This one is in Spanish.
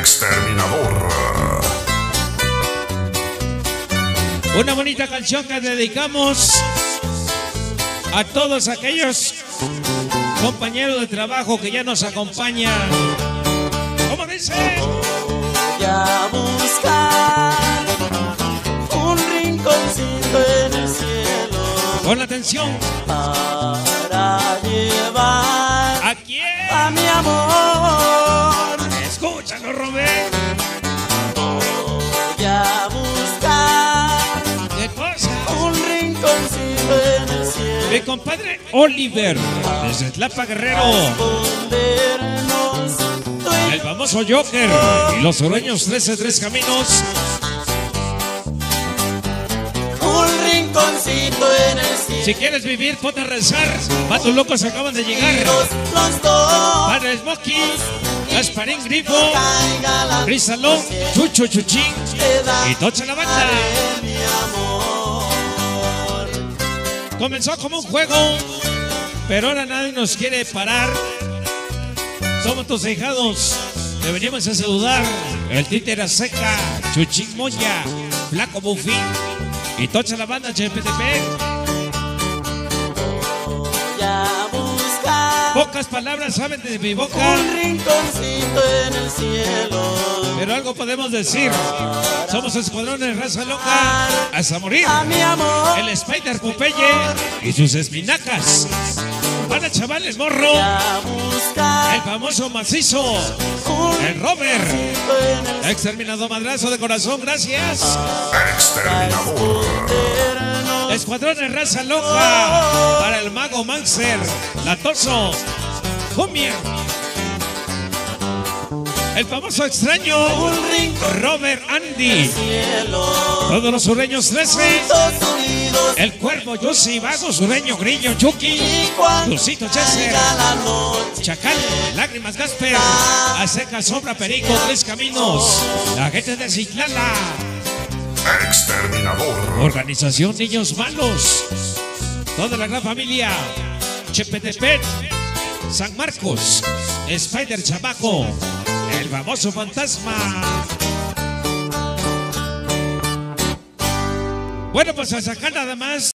Exterminador. Una bonita canción que dedicamos a todos aquellos compañeros de trabajo que ya nos acompañan. ¿Cómo dice? Voy a buscar un rinconcito en el cielo Con atención. para llevar amor. Escúchalo, Robert. Voy a buscar ¿Qué cosa? un rinconcito en el cielo. Mi compadre Oliver, desde Tlapa Guerrero. El famoso Joker y los sureños 13 Tres Caminos. un rinconcito en el cielo. Si quieres vivir, ponte a rezar. Vatos locos acaban de llegar. Los, los dos Padre Smokey, Gasparín Grifo, Rizalón, Chucho Chuchín y Tocha la banda. Comenzó como un juego, pero ahora nadie nos quiere parar. Somos tus hijados, te venimos a saludar. El títere seca, Chuchín Moya, Flaco Bufín y Tocha la banda CHPTP. Pocas palabras saben de mi boca, un rinconcito en el cielo pero algo podemos decir. Somos escuadrones raza loca hasta morir. a mi amor. El Spider Popeye y sus espinacas. Para chavales morro, el famoso macizo, el Robert. Exterminado madrazo de corazón, gracias. Exterminador. de raza loca para el mago Manser, Latoso, Cumbia. El famoso extraño Robert Andy. Todos los sureños 13. Todos unidos El cuervo Yossi, vago sureño, grillo, Chucky. Lucito Chester. Chacal, Lágrimas Gasper, A Seca Sombra Perico, Tres Caminos, la gente de Ciclala, Exterminador. Organización Niños Malos, toda la gran familia, Chepetepet, San Marcos, Spider Chabaco, el famoso fantasma. Bueno, pues a sacar nada más.